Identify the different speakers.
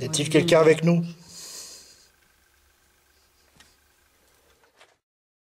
Speaker 1: Y a-t-il quelqu'un avec nous?